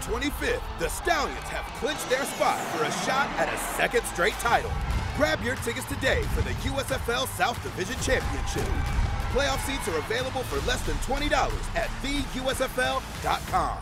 25th, the Stallions have clinched their spot for a shot at a second straight title. Grab your tickets today for the USFL South Division Championship. Playoff seats are available for less than $20 at theusfl.com.